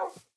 Oh.